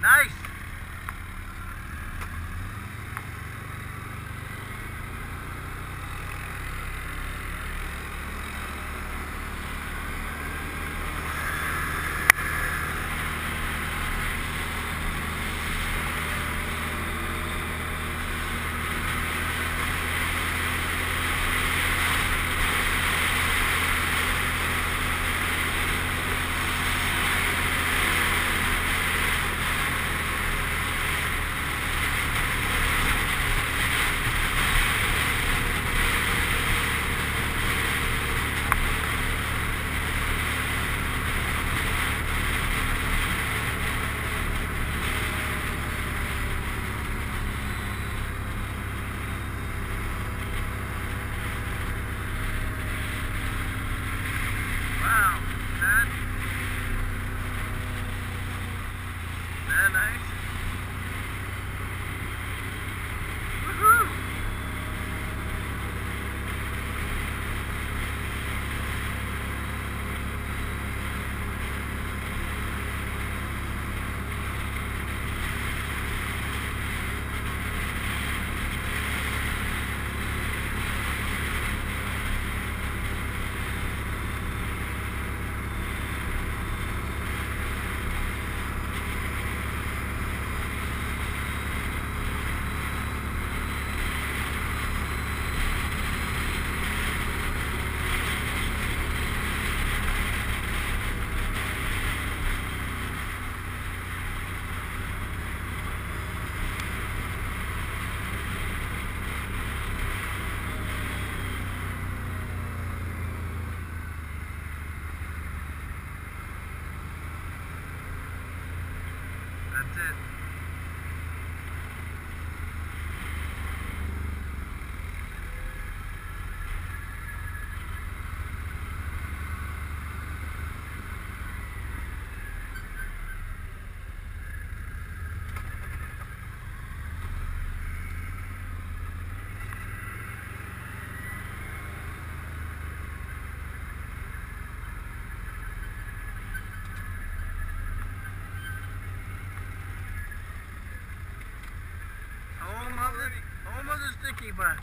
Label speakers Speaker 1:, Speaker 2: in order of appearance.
Speaker 1: Nice. That's it. Спасибо.